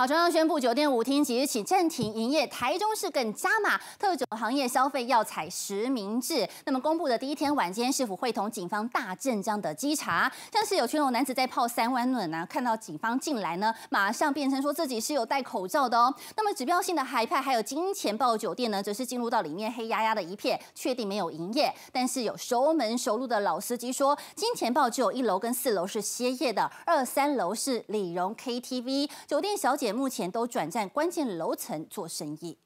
好，中央宣布酒店舞厅即日起暂停营业，台中市更加码特酒行业消费要采实名制。那么公布的第一天晚间，是否会同警方大阵仗的稽查？像是有群龙男子在泡三温暖呢，看到警方进来呢，马上辩称说自己是有戴口罩的哦。那么指标性的海派还有金钱豹酒店呢，则是进入到里面黑压压的一片，确定没有营业。但是有熟门熟路的老司机说，金钱豹只有一楼跟四楼是歇业的，二三楼是李荣 KTV 酒店小姐。目前都转战关键楼层做生意。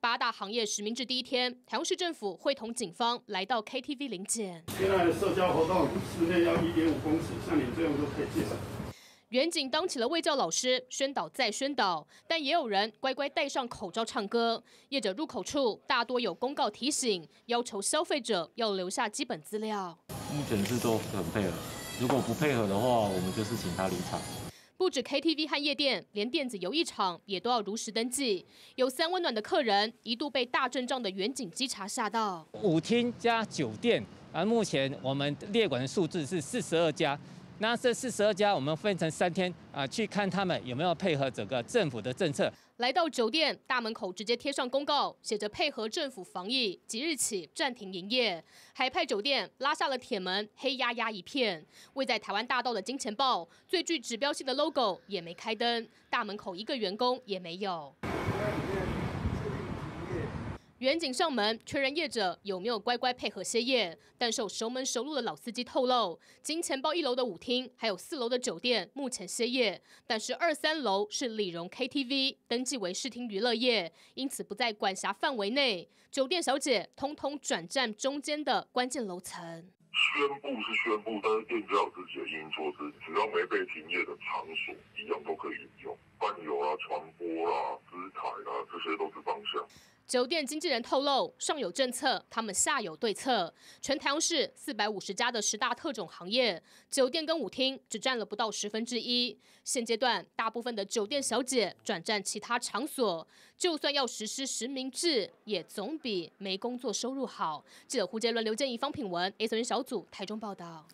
八大行业实名制第一天，台中市政府会同警方来到 KTV 临检。现在的社交活动室内要一点五公尺，像你这样都可以介绍。远警当起了卫教老师，宣导再宣导，但也有人乖乖戴上口罩唱歌。业者入口处大多有公告提醒，要求消费者要留下基本资料。目前是都很配合，如果不配合的话，我们就是请他离场。不止 KTV 和夜店，连电子游艺场也都要如实登记。有三温暖的客人一度被大阵仗的远景稽查吓到。舞厅加酒店，而目前我们列管的数字是四十二家。那这四十二家，我们分成三天啊，去看他们有没有配合整个政府的政策。来到酒店大门口，直接贴上公告，写着配合政府防疫，即日起暂停营业。海派酒店拉下了铁门，黑压压一片。位在台湾大道的金钱豹，最具指标性的 logo 也没开灯，大门口一个员工也没有。远景上门确认业者有没有乖乖配合歇业，但受熟门熟路的老司机透露，金钱豹一楼的舞厅还有四楼的酒店目前歇业，但是二三楼是李荣 KTV 登记为视听娱乐业，因此不在管辖范围内。酒店小姐通通转战中间的关键楼层。宣布是宣布，但是店家有自己的应措施，只要没被停业的场所，一样都可以用。伴游啊、传播啦、姿台啦，这些都是方向。酒店经纪人透露，上有政策，他们下有对策。全台湾市四百五十家的十大特种行业，酒店跟舞厅只占了不到十分之一。现阶段，大部分的酒店小姐转战其他场所，就算要实施实名制，也总比没工作收入好。记者胡杰伦、刘建怡、方品文，A 三小组台中报道。